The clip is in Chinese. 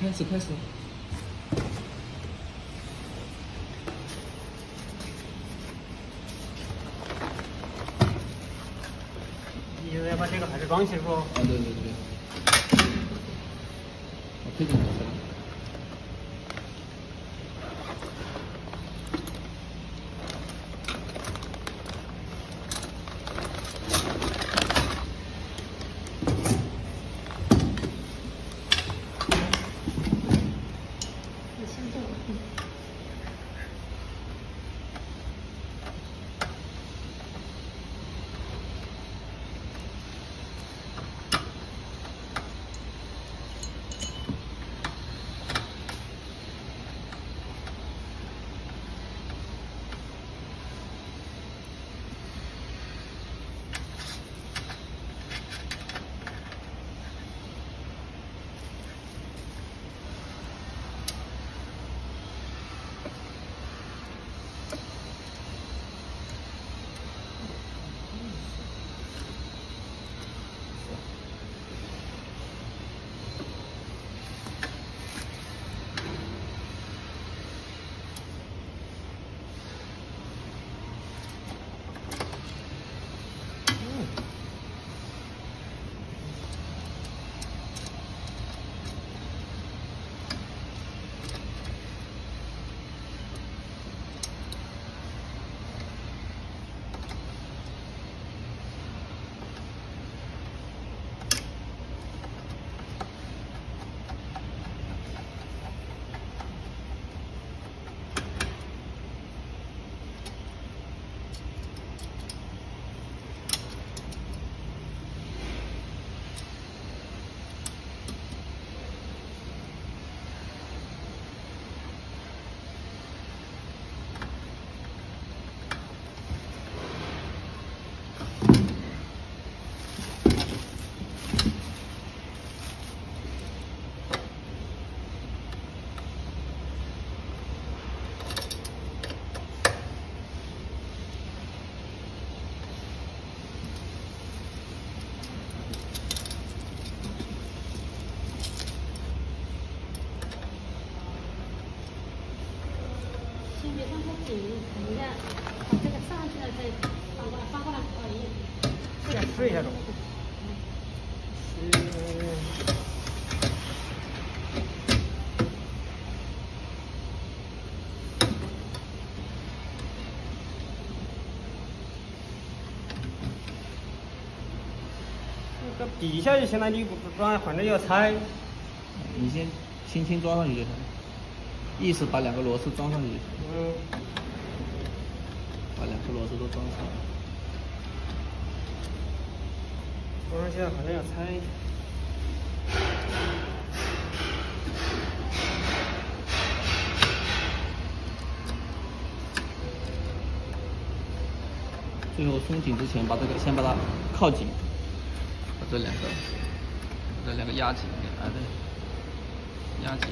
开始开始。你要把这个还是装起不？啊对对对。我推进去了。先别放太紧，等一下把这个上去了再翻过来，翻过来可以。先试一下中。这个底下就行了你不装，反正要拆。你先轻轻装上去就行，意思把两个螺丝装上去。嗯。把两颗螺丝都装上。装上去反正要拆。最后松紧之前，把这个先把它靠紧。把这两个，这两个压紧，啊对，压紧。